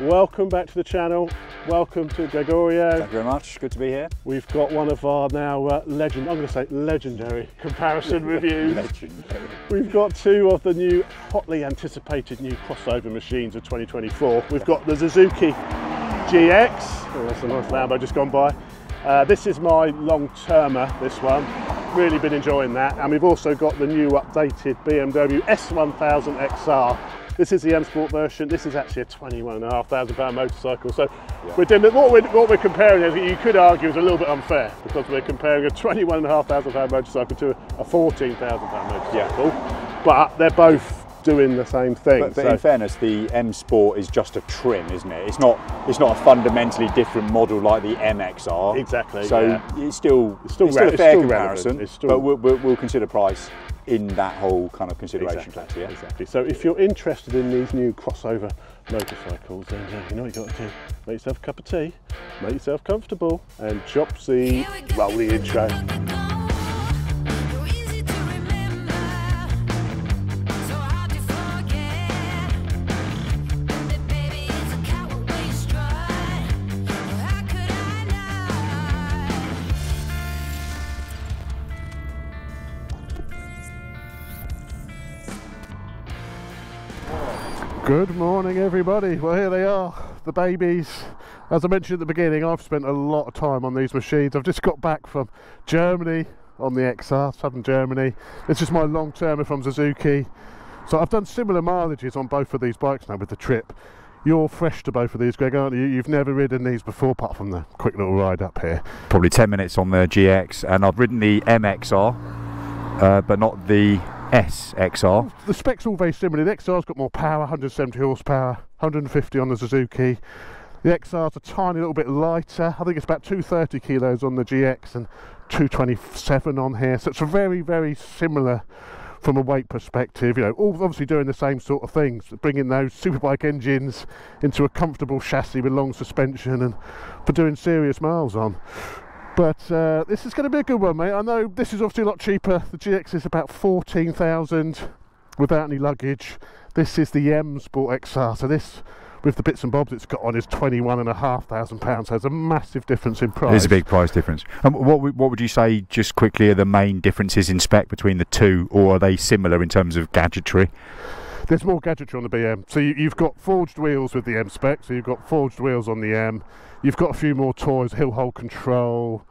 welcome back to the channel. Welcome to Gregorio. Thank you very much. Good to be here. We've got one of our now uh, legend, I'm going to say legendary comparison reviews. Legendary. We've got two of the new hotly anticipated new crossover machines of 2024. We've got the Suzuki GX, oh, that's a nice Lambo just gone by. Uh, this is my long-termer, this one. Really been enjoying that. And we've also got the new updated BMW S1000 XR. This is the M Sport version. This is actually a 21,500 pound motorcycle. So Yeah. we're doing, what, we're, what we're comparing is, you could argue is a little bit unfair because we're comparing a 21,500 pound motorcycle to a 14,000 pound motorcycle. Yeah. But they're both doing the same thing. But, but So- in fairness, the M Sport is just a trim, isn't it? It's not. It's not a fundamentally different model like the MXR. Exactly, So yeah. it's still It's still it's still a fair still comparison. still- But we'll, we'll, we'll consider price in that whole kind of consideration Exactly, factor. Yeah. exactly. So if you're interested in these new crossover motorcycles, then uh, you know what you got to do. Make yourself a cup of tea, make yourself comfortable, and chop the roll the intro. Good morning, everybody. Well, here they are, the babies. As I mentioned at the beginning, I've spent a lot of time on these machines. I've just got back from Germany on the XR, southern Germany. This is my long termer from Suzuki. So I've done similar mileages on both of these bikes now with the trip. You're fresh to both of these, Greg, aren't you? You've never ridden these before, apart from the quick little ride up here. Probably 10 minutes on the GX, and I've ridden the MXR, uh, but not the SXR. The specs all very similar. The XR's got more power, 170 horsepower, 150 on the Suzuki. The XR's a tiny little bit lighter. I think it's about 230 kilos on the GX and 227 on here. So it's very, very similar from a weight perspective. You know, all obviously doing the same sort of things, bringing those superbike engines into a comfortable chassis with long suspension and for doing serious miles on. But uh, this is going to be a good one, mate. I know this is obviously a lot cheaper. The GX is about 14,000 without any luggage. This is the M Sport XR. So this, with the bits and bobs it's got on, is twenty-one and a half thousand pounds. So there's a massive difference in price. There's a big price difference. And what what would you say, just quickly, are the main differences in spec between the two, or are they similar in terms of gadgetry? There's more gadgetry on the BM. So you, you've got forged wheels with the M spec. So you've got forged wheels on the M. You've got a few more toys, hill hold control.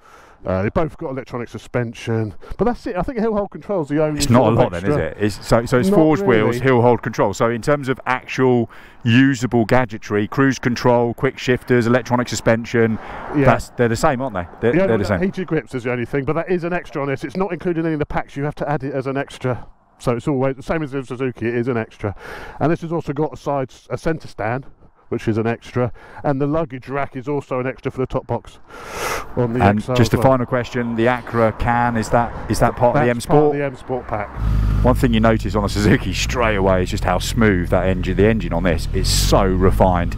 Uh, they've both got electronic suspension. But that's it. I think hill hold control's the only. It's not a lot then, is it? It's, so, so it's Not forged wheels, hill hold control. So in terms of actual usable gadgetry, cruise control, quick shifters, electronic suspension, Yeah. that's they're the same, aren't they? They're, Yeah, they're the same. heated grips is the only thing, but that is an extra on this. It's not included in any of the packs. You have to add it as an extra. So it's always the same as the Suzuki. It is an extra, and this has also got a side a centre stand, which is an extra, and the luggage rack is also an extra for the top box on the And XR just a well. final question: the Akra can is that is that part of the M That's part of Sport? the M Sport pack. One thing you notice on the Suzuki straight away is just how smooth that engine. The engine on this is so refined.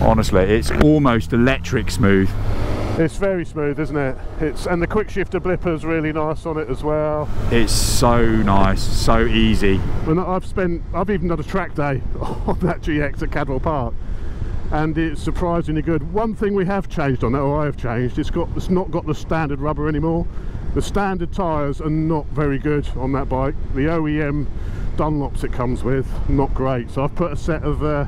Honestly, it's almost electric smooth. It's very smooth, isn't it? It's and the quick shifter blipper's really nice on it as well. It's so nice, so easy. And I've spent, I've even done a track day on that GX at Cadwell Park, and it's surprisingly good. One thing we have changed on it, or I have changed, it's got, it's not got the standard rubber anymore. The standard tyres are not very good on that bike. The OEM Dunlops it comes with, not great. So I've put a set of uh,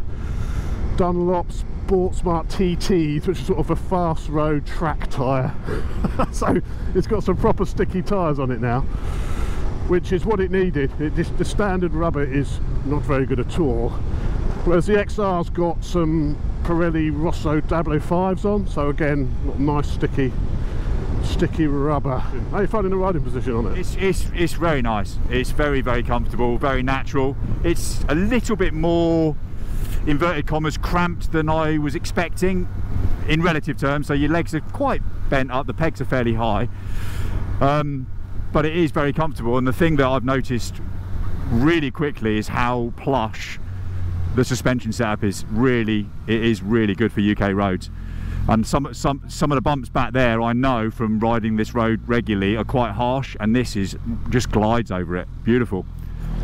Dunlop Sport Smart TTs, which is sort of a fast road track tyre. so it's got some proper sticky tyres on it now which is what it needed. It the standard rubber is not very good at all. Whereas the XR's got some Pirelli Rosso Diablo 5s on, so again, nice sticky, sticky rubber. How are you finding the riding position on it? It's, it's, it's very nice. It's very, very comfortable, very natural. It's a little bit more, inverted commas, cramped than I was expecting in relative terms. So your legs are quite bent up, the pegs are fairly high. Um, but it is very comfortable. And the thing that I've noticed really quickly is how plush the suspension setup is really, it is really good for UK roads. And some, some, some of the bumps back there, I know from riding this road regularly, are quite harsh, and this is just glides over it. Beautiful.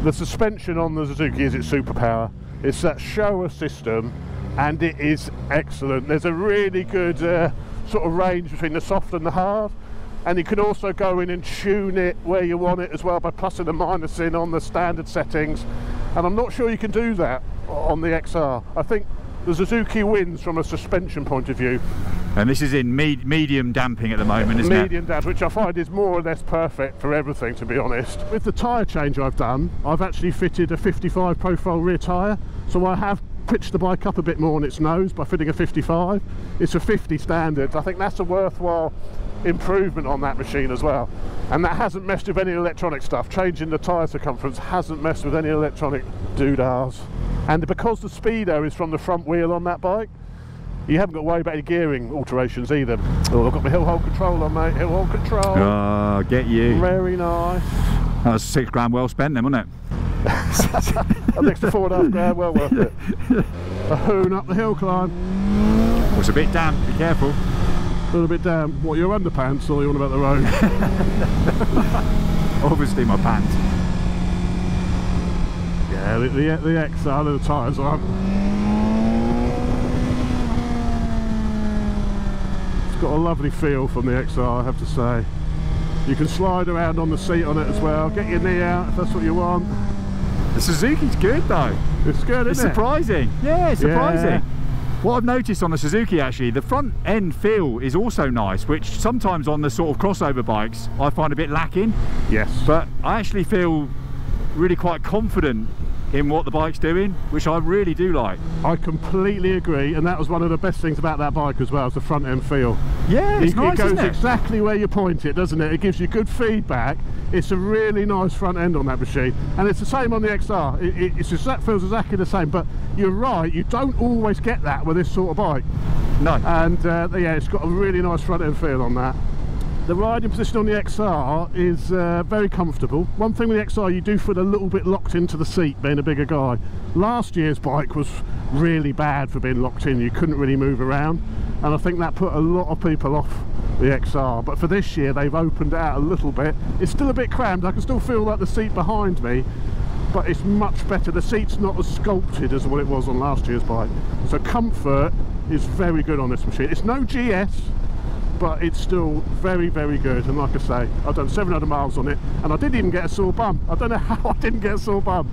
The suspension on the Suzuki is its superpower. It's that Showa system and it is excellent. There's a really good uh, sort of range between the soft and the hard and you can also go in and tune it where you want it as well by plussing and minusing on the standard settings and I'm not sure you can do that on the XR. I think the Suzuki wins from a suspension point of view. And this is in me medium damping at the moment, isn't medium it? Medium damp, which I find is more or less perfect for everything, to be honest. With the tyre change I've done, I've actually fitted a 55 profile rear tyre, so I have pitched the bike up a bit more on its nose by fitting a 55. It's a 50 standard. I think that's a worthwhile improvement on that machine as well. And that hasn't messed with any electronic stuff. Changing the tyre circumference hasn't messed with any electronic doodahs. And because the speedo is from the front wheel on that bike you haven't got to worry about any gearing alterations either. Oh I've got my hill hold control on mate. Hill hold control. Oh get you. Very nice. That was six grand well spent then wasn't it? An extra four and a half grand well worth it. A hoon up the hill climb. Well, it's a bit damp be careful a little bit down. What, your underpants or you want about the road? Obviously my pants. Yeah, the, the, the XR, the tyres are. It's got a lovely feel from the XR, I have to say. You can slide around on the seat on it as well. Get your knee out if that's what you want. The Suzuki's good though. It's good, it's it? surprising. Yeah, it's surprising. Yeah. What I've noticed on the Suzuki actually, the front end feel is also nice, which sometimes on the sort of crossover bikes I find a bit lacking. Yes. But I actually feel really quite confident in what the bike's doing, which I really do like. I completely agree, and that was one of the best things about that bike as well, is the front end feel. Yeah, it's it, nice, it goes it? exactly where you point it, doesn't it? It gives you good feedback. It's a really nice front end on that machine, and it's the same on the XR. It, it it's just, feels exactly the same, but you're right, you don't always get that with this sort of bike. No. And uh, yeah, it's got a really nice front end feel on that. The riding position on the XR is uh, very comfortable. One thing with the XR, you do feel a little bit locked into the seat being a bigger guy. Last year's bike was really bad for being locked in. You couldn't really move around. And I think that put a lot of people off the XR. But for this year, they've opened it out a little bit. It's still a bit crammed. I can still feel like the seat behind me but it's much better. The seat's not as sculpted as what it was on last year's bike. So comfort is very good on this machine. It's no GS, but it's still very very good. And like I say I've done 700 miles on it and I didn't even get a sore bum. I don't know how I didn't get a sore bum.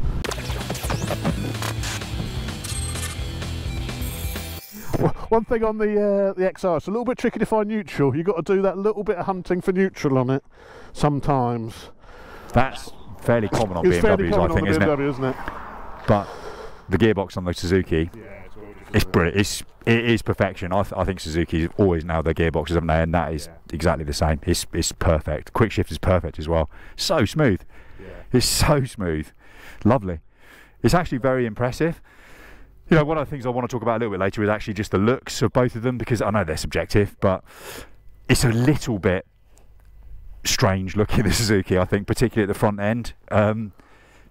One thing on the uh, the XR it's a little bit tricky to find neutral. You've got to do that little bit of hunting for neutral on it sometimes. That's fairly common on it's BMWs common I think on isn't, BMW, it? isn't it? But the gearbox on the Suzuki. Yeah, it's, brilliant it's it is perfection. I, th I think Suzuki's always nailed their gearboxes, haven't they? And that is yeah. exactly the same. It's it's perfect. Quick shift is perfect as well. So smooth. Yeah. It's so smooth. Lovely. It's actually very impressive. You know, one of the things I want to talk about a little bit later is actually just the looks of both of them because I know they're subjective, but it's a little bit strange looking the Suzuki. I think, particularly at the front end. Um,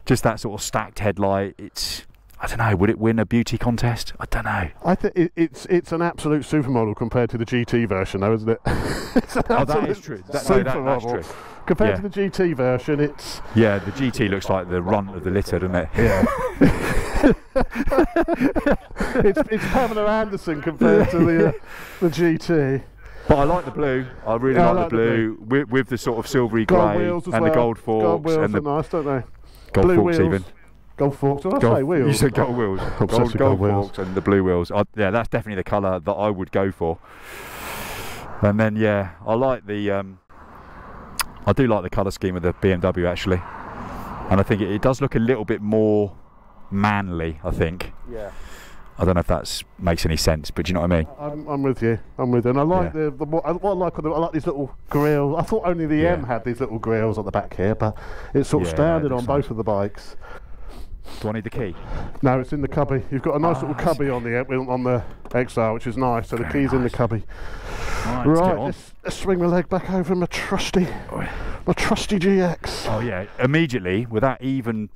just that sort of stacked headlight. It's I don't know. Would it win a beauty contest? I don't know. I think it, it's it's an absolute supermodel compared to the GT version, though, isn't it? oh, that is true. That, no, that, that's true. Compared yeah. to the GT version, it's yeah. The GT looks like the runt of the litter, doesn't it? Yeah. it's it's Pamela Anderson compared to the uh, the GT. But I like the blue. I really yeah, like, I like the, blue, the blue, With, with the sort of silvery grey and well. the gold forks gold wheels and the nice, don't they? Gold blue forks wheels. even. Gold forks. Did I say wheels? You said gold wheels. gold, gold, gold forks and the blue wheels. I, yeah, that's definitely the colour that I would go for. And then yeah, I like the. Um, I do like the colour scheme of the BMW actually, and I think it, it does look a little bit more manly. I think. Yeah. I don't know if that makes any sense, but do you know what I mean? I'm, I'm with you. I'm with you. And I like Yeah. the, the what I, what I like the, I like these little grills. I thought only the Yeah. M had these little grills on the back here, but it's sort of Yeah, standard on both nice. of the bikes. Do I need the key? No, it's in the cubby. You've got a nice Ah, little cubby on the on the XR, which is nice. So the keys in the cubby. Right, let's Right, let's, let's swing my leg back over my trusty, my trusty GX. Oh yeah, immediately without even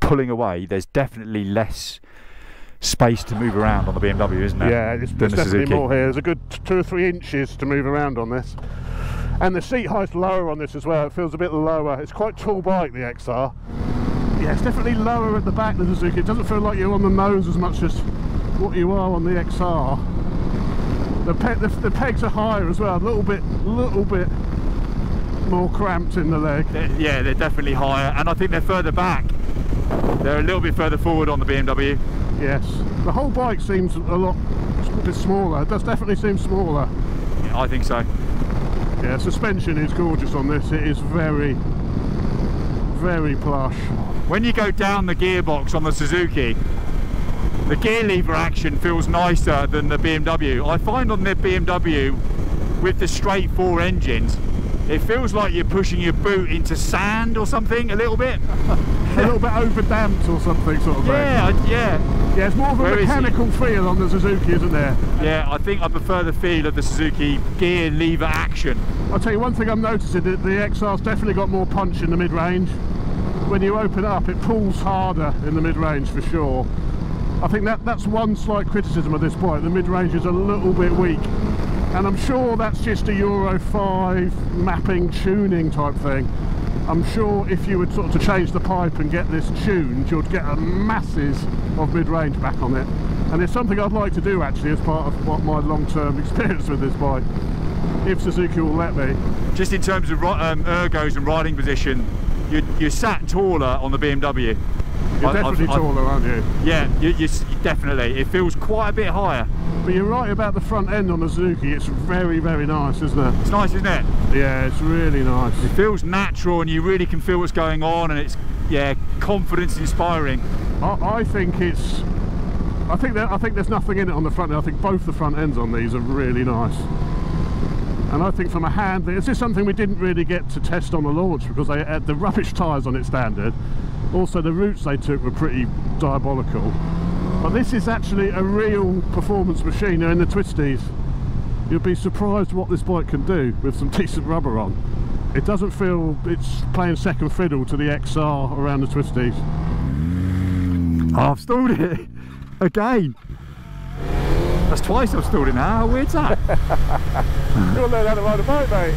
pulling away, there's definitely less space to move around on the BMW, isn't there? Yeah, it's, there's the definitely Suzuki. more here. There's a good two or three inches to move around on this. And the seat height's lower on this as well. It feels a bit lower. It's quite tall bike, the XR. Yeah, it's definitely lower at the back than the Suzuki. It doesn't feel like you're on the nose as much as what you are on the XR. The, pe the, the pegs are higher as well, a little bit, little bit more cramped in the leg. They're- yeah, they're definitely higher, and I think they're further back. They're a little bit further forward on the BMW. Yes, the whole bike seems a lot a bit smaller. It does definitely seem smaller. I think so. Yeah, suspension is gorgeous on this. It is very, very plush. When you go down the gearbox on the Suzuki, the gear lever action feels nicer than the BMW. I find on the BMW, with the straight four engines, it feels like you're pushing your boot into sand or something a little bit. A little bit over damped or something, sort of thing. Yeah, I- yeah, Yeah, it's more of a Where mechanical feel on the Suzuki, isn't there? yeah. I think I prefer the feel of the Suzuki gear lever action. I'll tell you one thing I'm noticing, that the XR's definitely got more punch in the mid-range. When you open up, it pulls harder in the mid-range for sure. I think that that's one slight criticism of this bike. The mid-range is a little bit weak. And I'm sure that's just a Euro 5 mapping tuning type thing. I'm sure if you were sort of to change the pipe and get this tuned, you'd get a masses of mid-range back on it. And it's something I'd like to do actually as part of what my long-term experience with this bike. If Suzuki will let me. Just in terms of um, ergos and riding position, you're, you're sat taller on the BMW. You're I- I've- definitely I've- taller, aren't you? Yeah, you, you, definitely. It feels quite a bit higher. But you're right about the front end on the Suzuki. It's very, very nice, isn't it? It's nice, isn't it? Yeah, it's really nice. It feels natural and you really can feel what's going on and it's, yeah, confidence inspiring. I, I think it's. I think that I think there's nothing in it on the front end. I think both the front ends on these are really nice. And I think from a handling, this is something we didn't really get to test on the launch because they had the rubbish tyres on it standard. Also, the routes they took were pretty diabolical. But this is actually a real performance machine They're in the twisties. You'll be surprised what this bike can do with some decent rubber on. It doesn't feel it's playing second fiddle to the XR around the twisties. Oh, I've stalled it again. That's twice I've stalled it now. How weird's that? You'll learn how to ride a bike, mate.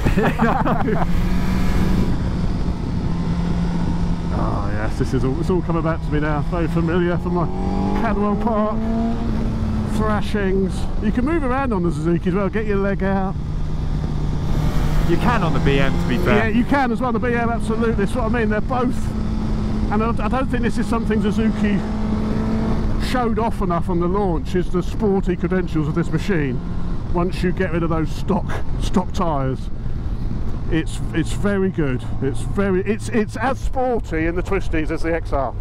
oh yes, this is all, it's all coming back to me now. Very familiar from my Cadwell Park thrashings. You can move around on the Suzuki as well. Get your leg out. you can on the BM, to be fair. Yeah, you can as well. The BM, absolutely. That's what I mean. They're both, and I I don't think this is something Suzuki showed off enough on the launch. Is the sporty credentials of this machine. Once you get rid of those stock stock tyres, it's it's very good. It's very it's it's as sporty in the twisties as the XR,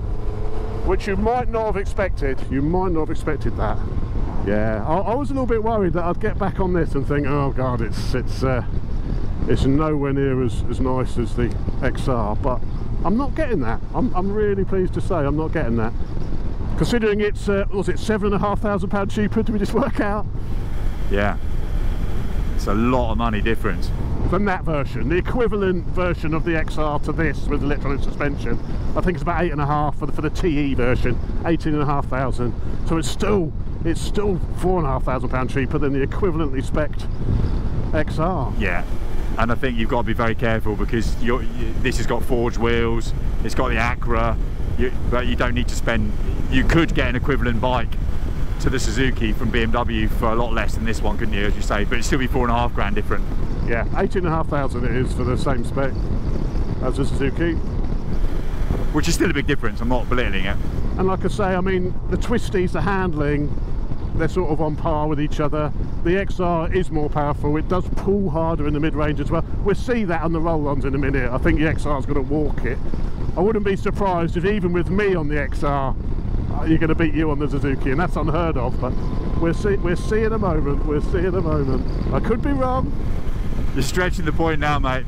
which you might not have expected. You might not have expected that. Yeah, I, I was a little bit worried that I'd get back on this and think, oh god, it's it's. Uh, it's nowhere near as, as nice as the XR, but I'm not getting that. I'm, I'm really pleased to say I'm not getting that. Considering it's, uh, was it seven and a half thousand pound cheaper, did we just work out? Yeah. It's a lot of money difference. From that version, the equivalent version of the XR to this with electronic suspension, I think it's about eight and a half for the, for the TE version, eighteen and a half thousand. So it's still, it's still four and a half thousand pound cheaper than the equivalently spec'd XR. Yeah. And I think you've got to be very careful because you're, you, this has got forged wheels, it's got the Akra, you, but you don't need to spend. You could get an equivalent bike to the Suzuki from BMW for a lot less than this one, couldn't you, as you say? But it'd still be four and a half grand different. Yeah, eighteen and a half thousand it is for the same spec as the Suzuki. which is still a big difference. I'm not belittling it. And like I say, I mean, the twisties, the handling, they're sort of on par with each other. The XR is more powerful. It does pull harder in the mid-range as well. We'll see that on the roll-ons in a minute. I think the XR's going to walk it. I wouldn't be surprised if even with me on the XR, you're going to beat you on the Suzuki, and that's unheard of. But we'll see. We'll see in a moment. We'll see in a moment. I could be wrong. You're stretching the point now, mate.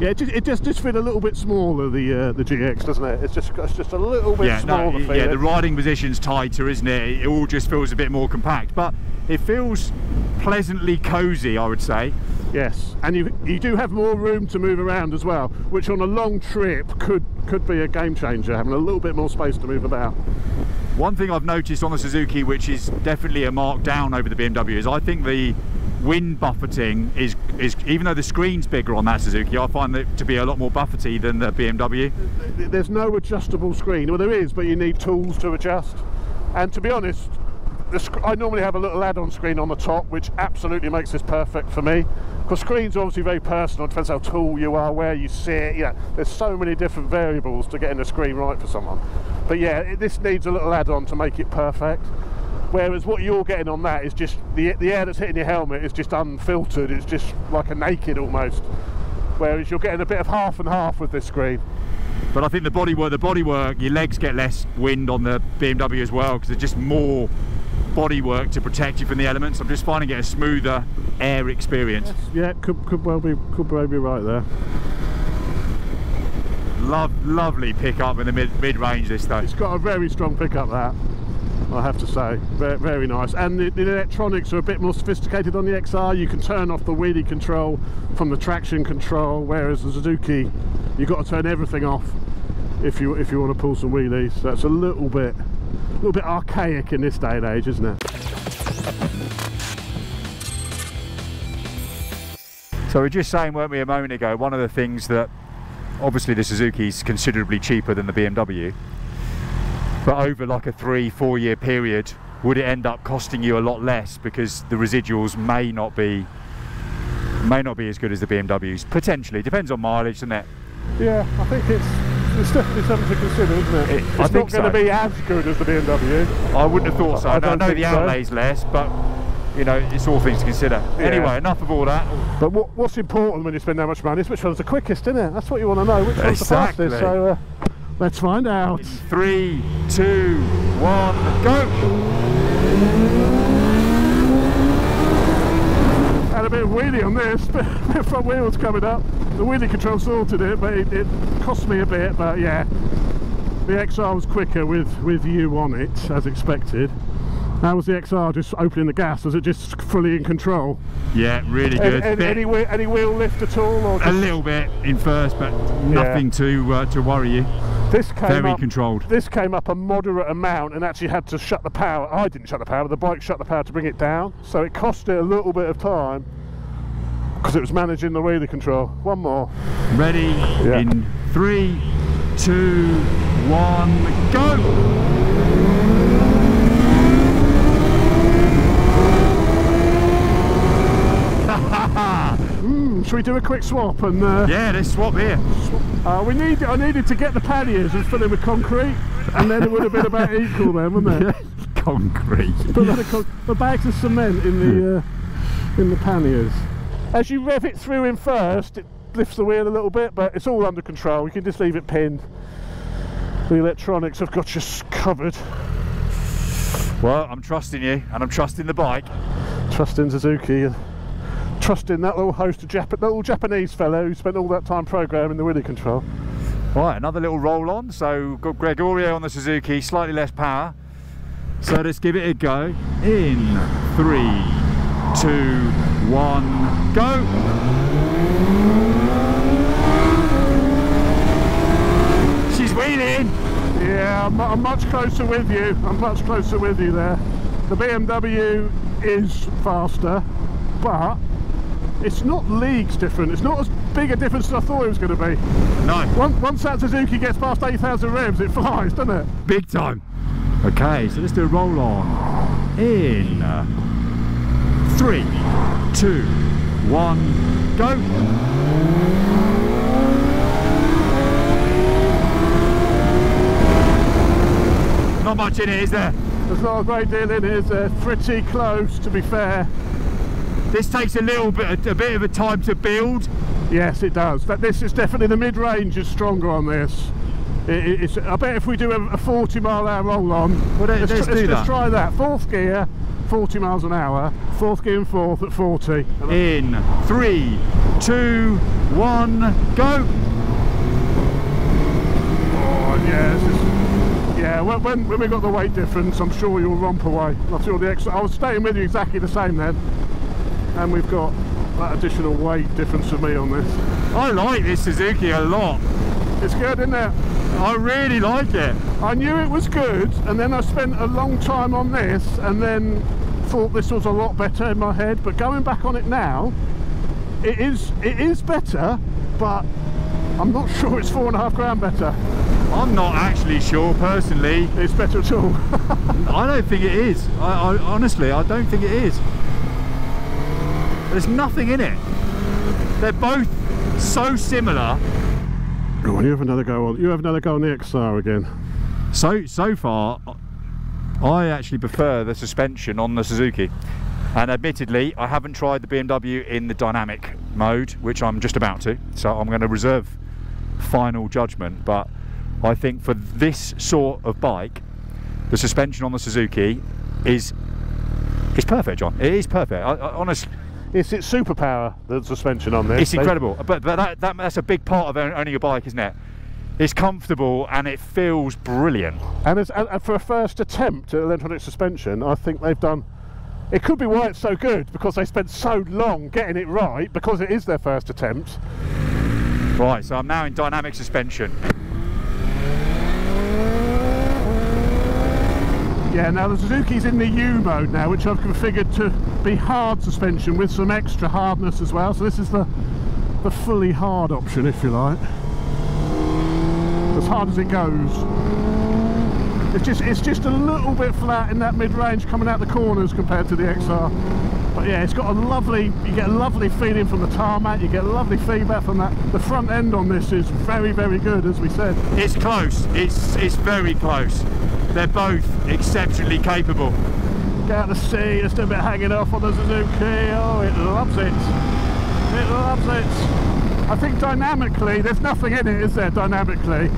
Yeah, it just it just, just feel a little bit smaller the uh, the GX, doesn't it? It's just it's just a little bit yeah, smaller. no, yeah. The riding position's tighter, isn't it? It all just feels a bit more compact, but it feels pleasantly cosy, I would say. Yes, and you you do have more room to move around as well, which on a long trip could could be a game changer. Having a little bit more space to move about. One thing I've noticed on the Suzuki, which is definitely a mark down over the BMW, is I think the wind buffeting is is even though the screen's bigger on that Suzuki, I find it to be a lot more buffety than the BMW. There's no adjustable screen. Well, there is, but you need tools to adjust. And to be honest, I normally have a little add-on screen on the top, which absolutely makes this perfect for me. Because screens are obviously very personal. It depends how tall you are, where you sit. You there's so many different variables to getting a screen right for someone. But yeah, it, this needs a little add-on to make it perfect. Whereas what you're getting on that is just the the air that's hitting your helmet is just unfiltered. It's just like a naked almost. Whereas you're getting a bit of half and half with this screen. But I think the bodywork, the bodywork, your legs get less wind on the BMW as well because there's just more bodywork to protect you from the elements. I'm just finding it a smoother air experience. Yeah, could could well be could well be right there. Love, lovely pickup in the mid mid range this though. It's got a very strong pickup that. I have to say, very, very nice. And the, the electronics are a bit more sophisticated on the XR. You can turn off the wheelie control from the traction control, whereas the Suzuki, you've got to turn everything off if you if you want to pull some wheelies. That's a little bit, a little bit archaic in this day and age, isn't it? So we are just saying, weren't we, a moment ago, one of the things that obviously the Suzuki is considerably cheaper than the BMW, but over like a three, four year period, would it end up costing you a lot less because the residuals may not be may not be as good as the BMWs? Potentially, depends on mileage, doesn't it? Yeah, I think it's it's definitely something to consider, isn't it? It- it's I not going to so. be as good as the BMW. I wouldn't have thought so. I I, know- I don't know think the so. outlay's less, but you know, it's all things to consider. Yeah. Anyway, enough of all that. But what, what's important when you spend that much money is which one's the quickest, isn't it? That's what you want to know. Which one's the fastest? So uh, let's find out. Three, two, one, go! Had a bit of wheelie on this, but the front wheels coming up. The wheelie control sorted it, but it, it cost me a bit. But yeah, the XR was quicker with with you on it as expected. How was the XR just opening the gas? Was it just fully in control? Yeah, really good. any, any, wheel, any wheel lift at all? Or a little bit in first, but nothing to uh, to worry you. this came Very up, controlled. This came up a moderate amount and actually had to shut the power. I didn't shut the power, the bike shut the power to bring it down. So it cost it a little bit of time because it was managing the wheelie control. One more. Ready Yeah. in three, two, one, go! Hmm, should we do a quick swap? And uh, Yeah, let's swap here. uh, we need. I needed to get the panniers and fill them with concrete, and then it would have been about equal then, wouldn't it? Concrete. Put of con- the bags of cement in the uh, in the panniers. As you rev it through in first, it lifts the wheel a little bit, but it's all under control. You can just leave it pinned. The electronics have got you covered. Well, I'm trusting you, and I'm trusting the bike. Trust in Suzuki. and Trust in that little host of Jap- little Japanese fellow who spent all that time programming the wheelie control. Right, another little roll on. So we've got Gregorio on the Suzuki, slightly less power. So let's give it a go. In three, two, one, go! She's wheeling! Yeah, I'm, I'm much closer with you. I'm much closer with you there. The BMW is faster, but it's not leagues different. It's not as big a difference as I thought it was going to be. No, Once, once that Suzuki gets past 8,000 revs, it flies, doesn't it? big time. Okay, so let's do a roll on. In uh, three, two, one, go! Not much in it, is there? There's not a great deal in it. It's uh, pretty close, to be fair. This takes a little bit, a bit of a time to build. Yes, it does. But this is definitely the mid-range is stronger on this. It, I bet if we do a, a 40 mile an hour roll on, Well, let- let's, let's let's, let's try that. Fourth gear, 40 miles an hour. Fourth gear and fourth at 40. In three, two, one, go! Oh, yeah, yeah. When, when when we got the weight difference, I'm sure you'll romp away. I'm sure the extra. I was staying with you exactly the same then, and we've got that additional weight difference for me on this. I like this Suzuki a lot. It's good, isn't it? I really like it. I knew it was good, and then I spent a long time on this, and then thought this was a lot better in my head. But going back on it now, it is it is better, but I'm not sure it's four and a half grand better. I'm not actually sure personally. It's better at all. I don't think it is. I, I honestly, I don't think it is. There's nothing in it. They're both so similar. oh, you have another go on. You have another go on the XR again. So so far, I actually prefer the suspension on the Suzuki. And admittedly, I haven't tried the BMW in the dynamic mode, which I'm just about to. So I'm going to reserve final judgment. But I think for this sort of bike, the suspension on the Suzuki is is perfect, John. It is perfect. I, I, honestly, It's its superpower, the suspension on this. it's incredible. But, but that, that, that's a big part of owning a bike, isn't it? It's comfortable and it feels brilliant. And, as, and and for a first attempt at electronic suspension, I think they've done. It could be why it's so good because they spent so long getting it right because it is their first attempt. Right, so I'm now in dynamic suspension. Yeah, now the Suzuki's in the U mode now, which I've configured to be hard suspension with some extra hardness as well. So this is the the fully hard option, if you like, as hard as it goes. It's just it's just a little bit flat in that mid range coming out the corners compared to the XR. But yeah, it's got a lovely, you get a lovely feeling from the tarmac, you get lovely feedback from that. The front end on this is very, very good, as we said. It's close. It's it's very close. They're both exceptionally capable. Get out the sea, it's still a bit hanging off on the Suzuki. Oh, it loves it. It loves it. I think dynamically, there's nothing in it, is there, dynamically?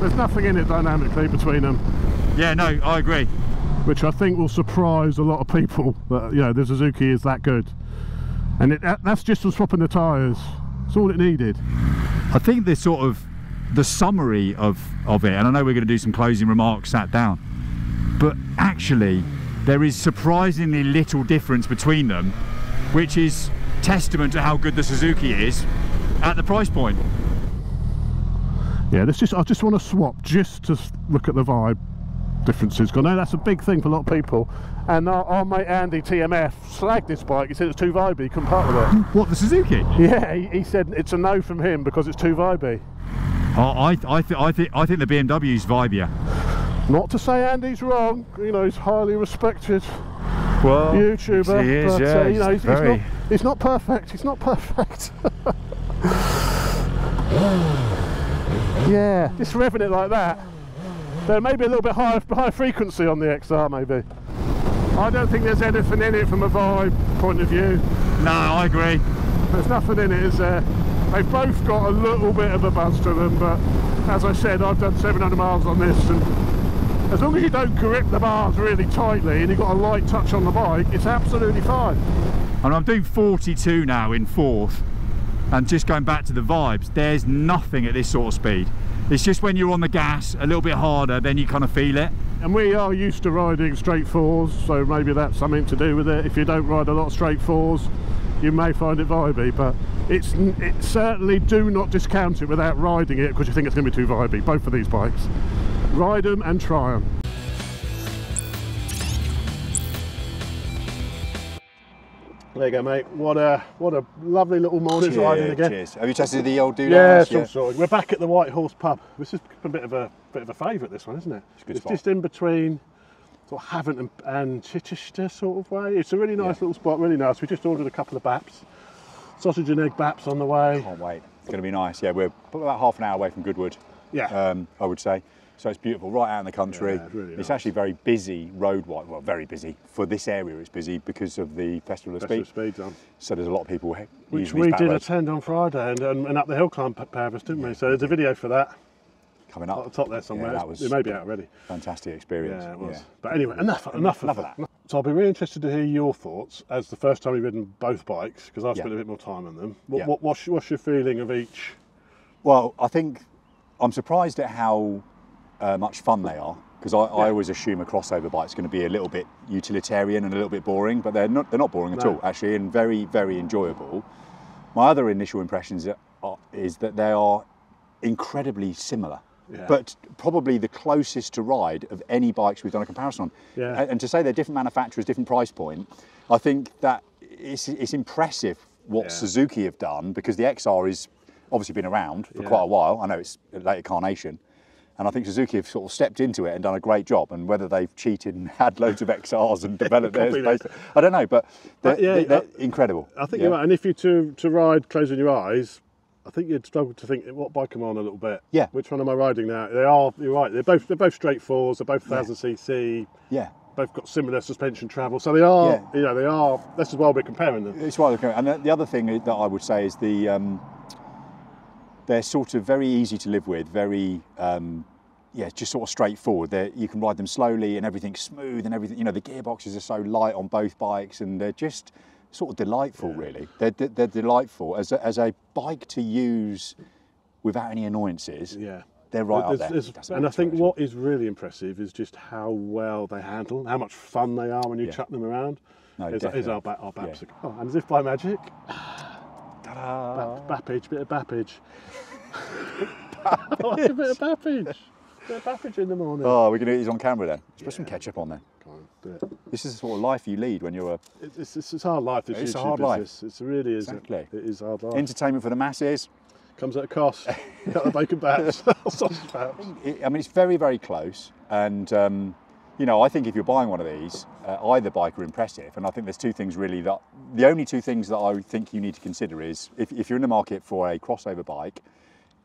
There's nothing in it dynamically between them, Yeah, no, I agree. which I think will surprise a lot of people that, you know, the Suzuki is that good. And it, that's just from swapping the tyres. That's all it needed. I think the sort of the summary of of it, and I know we're going to do some closing remarks sat down, but actually there is surprisingly little difference between them, which is testament to how good the Suzuki is at the price point. Yeah, this just I just want to swap just to look at the vibe differences. I know that's a big thing for a lot of people. And our, our mate Andy TMF slagged this bike. He said it's too vibey. He couldn't part with it. What the Suzuki? yeah, he, he said it's a no from him because it's too vibey. Oh, I I think I think I think the BMW's vibier. Not to say Andy's wrong. You know, he's highly respected Well, YouTuber. he is, but yeah, uh, you know, he's, he's not he's not perfect. He's not perfect. yeah, just revving it like that. There may be a little bit high high frequency on the XR, maybe. I don't think there's anything in it from a vibe point of view. No, I agree. There's nothing in it, is there? They've both got a little bit of a buzz to them, but as I said, I've done 700 miles on this, and as long as you don't grip the bars really tightly and you've got a light touch on the bike, it's absolutely fine. And I'm doing 42 now in fourth. And just going back to the vibes, there's nothing at this sort of speed. It's just when you're on the gas a little bit harder, then you kind of feel it. And we are used to riding straight fours, so maybe that's something to do with it. If you don't ride a lot of straight fours, you may find it vibey, but it's it certainly do not discount it without riding it because you think it's going to be too vibey. Both of these bikes, ride them and try them. There you go, mate. What a what a lovely little morning riding again. cheers. Have you tested the old doodle? Yeah, house? it's all sorted. We're back at the White Horse Pub. This is a bit of a bit of a favourite. This one, isn't it? It's a good It's spot. just in between sort of Havant and, and Chichester sort of way. It's a really nice Yeah. little spot. Really nice. We just ordered a couple of baps, sausage and egg baps on the way. Can't wait. It's going to be nice. Yeah, we're about half an hour away from Goodwood. Yeah. Um, I would say. So it's beautiful, right out in the country. Yeah, it's really nice. actually very busy road-wise. Well, very busy for this area. It's busy because of the Festival of Festival Speed. Speed Zone, So there's a lot of people which we did roads. attend on Friday and, and, and up the hill climb p- Paris, didn't we? So there's a video for that coming up. at the top there somewhere. Yeah, that was it may be out already. fantastic experience. Yeah, it was. But anyway, enough, enough, Enough of that. So I'll be really interested to hear your thoughts as the first time you've ridden both bikes because I've Yeah. spent a bit more time on them. What, Yeah. what, what's, what's your feeling of each? Well, I think I'm surprised at how uh, much fun they are because I, I always assume a crossover bike's going to be a little bit utilitarian and a little bit boring, but they're not. They're not boring at all, actually, and very, very enjoyable. My other initial impressions are, is that they are incredibly similar. Yeah. But probably the closest to ride of any bikes we've done a comparison on. Yeah. And, to say they're different manufacturers, different price point, I think that it's, it's impressive what Yeah. Suzuki have done because the XR is obviously been around for Yeah. quite a while. I know it's a late incarnation, And I think Suzuki have sort of stepped into it and done a great job. And whether they've cheated and had loads of XRs and developed theirs, based, I don't know, but they're, But yeah, they're, they're uh, incredible. I think Yeah. you're right. And if you to to ride closing your eyes, I think you'd struggle to think what bike am I on a little bit. Yeah. Which one am I riding now? They are. You're right. They're both they're both straight fours. They're both thousand cc. Yeah. Both got similar suspension travel. So they are. Yeah. You know they are. This is why we're comparing them. It's right. okay. And the- the other thing that I would say is the um, they're sort of very easy to live with, very um, yeah, just sort of straightforward. They're, you can ride them slowly and everything's smooth and everything. You know, the gearboxes are so light on both bikes and they're just sort of delightful. Really, they're, they're they're delightful as a, as a bike to use without any annoyances. Yeah. They're right up there. and I think what is really impressive is just how well they handle, how much fun they are when you Yeah. chuck them around. No, is, is our, our Yeah. Oh, and as if by magic, Bap- Bappage, bit of Bappage. I like a bit of Bappage. Bit of Bappage in the morning. Oh, we're going to eat these on camera then. Let's put some ketchup on then. Come on, do it. This is the sort of life you lead when you're a It's, it's, it's, it's hard life, this It's a YouTube hard life. business. It really is. Exactly. It is hard life. entertainment for the masses. Comes at a cost. Cut the bacon bats, sausage bats. I mean, it's very, very close. And, um, you know, I think if you're buying one of these, uh, either bike are impressive. And I think there's two things really that the only two things that I think you need to consider is if, if you're in the market for a crossover bike,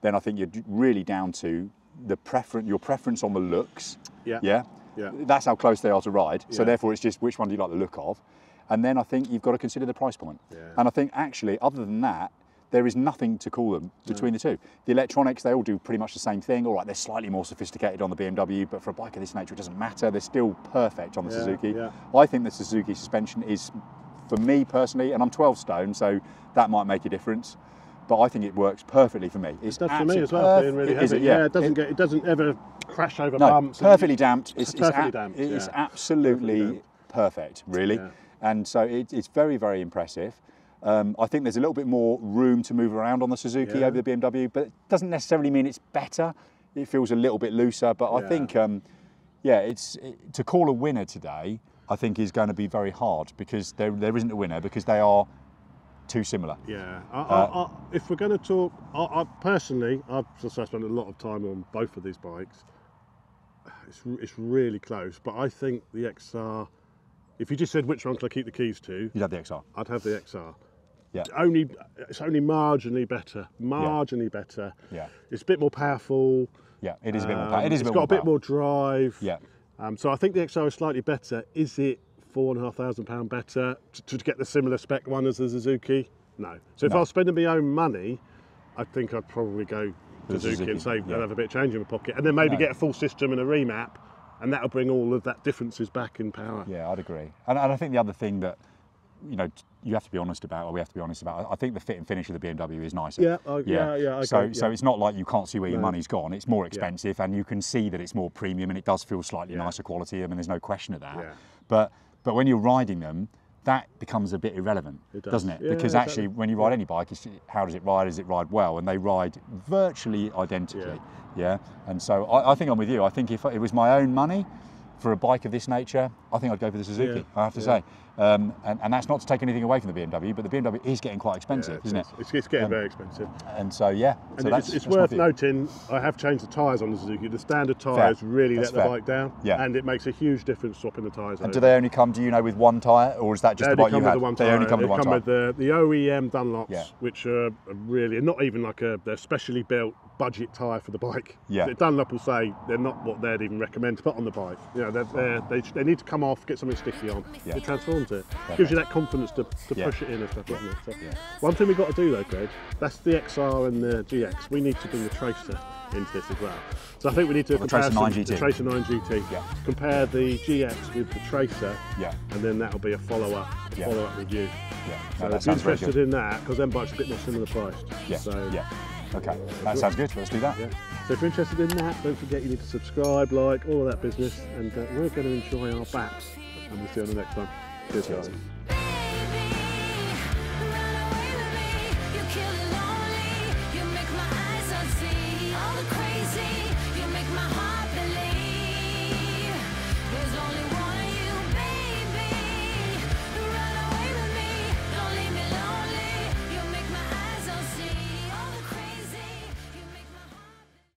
then I think you're really down to the preference, your preference on the looks. Yeah. Yeah. Yeah. That's how close they are to ride. So Yeah. therefore, it's just which one do you like the look of, and then I think you've got to consider the price point. Yeah. And I think actually, other than that, there is nothing to call them between the two. The electronics, they all do pretty much the same thing. All right, they're slightly more sophisticated on the BMW, but for a bike of this nature, it doesn't matter. They're still perfect on the Yeah, Suzuki. yeah. I think the Suzuki suspension is, for me personally, and I'm 12 stone, so that might make a difference. But I think it works perfectly for me. It's It does for me as well, being really heavy. it? yeah. it doesn't get, it doesn't ever crash over no, bumps. and- perfectly damped. It's, It's perfectly damped, It's yeah. absolutely perfect, really. Yeah. And so it, it's very, very impressive. Um, I think there's a little bit more room to move around on the Suzuki Yeah. over the BMW, but it doesn't necessarily mean it's better. It feels a little bit looser, but I think, um, yeah, it's it, to call a winner today. I think is going to be very hard because there there isn't a winner because they are too similar. Yeah, I, Uh, I, I, if we're going to talk, I, personally, I've I spent a lot of time on both of these bikes. It's it's really close, but I think the XR. If you just said which one can I keep the keys to, You'd have the XR. I'd have the XR. Yeah. Only it's only marginally better, marginally better. Yeah. It's a bit more powerful. Yeah, it is a bit more. um, power. It is a it's got a bit power. more drive. Yeah. Um, so I think the XR is slightly better. Is it four and a half thousand pound better to, to get the similar spec one as the Suzuki? No. So if No. I was spending my own money, I think I'd probably go The Suzuki, and save yeah. and have a bit of change in my pocket, and then maybe No. get a full system and a remap, and that'll bring all of that differences back in power. Yeah, I'd agree. And, and I think the other thing that you know you have to be honest about, or we have to be honest about, I think the fit and finish of the BMW is nicer. Yeah, oh, I- yeah, yeah, I so agree, so it's not like you can't see where your No. money's gone. It's more expensive, and you can see that it's more premium, and it does feel slightly Yeah. nicer quality. I mean, there's no question of that. Yeah. But but when you're riding them. That becomes a bit irrelevant, It does. doesn't it? Yeah, because actually, when you ride any bike, it's how does it ride? Does it ride well? And they ride virtually identically. Yeah. And so I, I think I'm with you. I think if it was my own money for a bike of this nature, I think I'd go for the Suzuki. Yeah, I have to yeah. say, um, and, and that's not to take anything away from the BMW, but the BMW is getting quite Yeah, expensive, it isn't it? It's, it's getting Um, very expensive. And so yeah, And so it's, it's worth noting, I have changed the tyres on the Suzuki. The standard tyres really That's let the bike down, Yeah. and it makes a huge difference swapping the tyres. And over. do they only come, do you know, with one tyre, or is that just They the bike you come with had? the they tyre. only come they with one come tyre. with the, the OEM Dunlops, Yeah. which are really not even like a they're specially built budget tyre for the bike. Yeah. The Dunlop will say they're not what they'd even recommend to put on the bike. You know, they're, they're, they they need to come off, get something sticky on. Yeah. It transforms it. Gives you that confidence to, to Yeah. push it in and stuff, doesn't it? So, One thing we've got to do though, Greg, that's the XR and the GX. We need to bring the Tracer into this as well. So I think we need to the Tracer compare 9 some- GT. The Tracer 9 GT. Yeah. Compare the GX with the Tracer. Yeah. And then that'll be a follow up, Yeah. follow up review. Yeah, So no, that if you're interested in that, because them bikes are a bit more similar priced. Yeah, So, yeah. Okay, that sounds good. Let's do that. yeah. So if you're interested in that, don't forget you need to subscribe, like, all of that business, and uh, we're going to enjoy our bats. And we'll see you on the next one. Cheers, guys.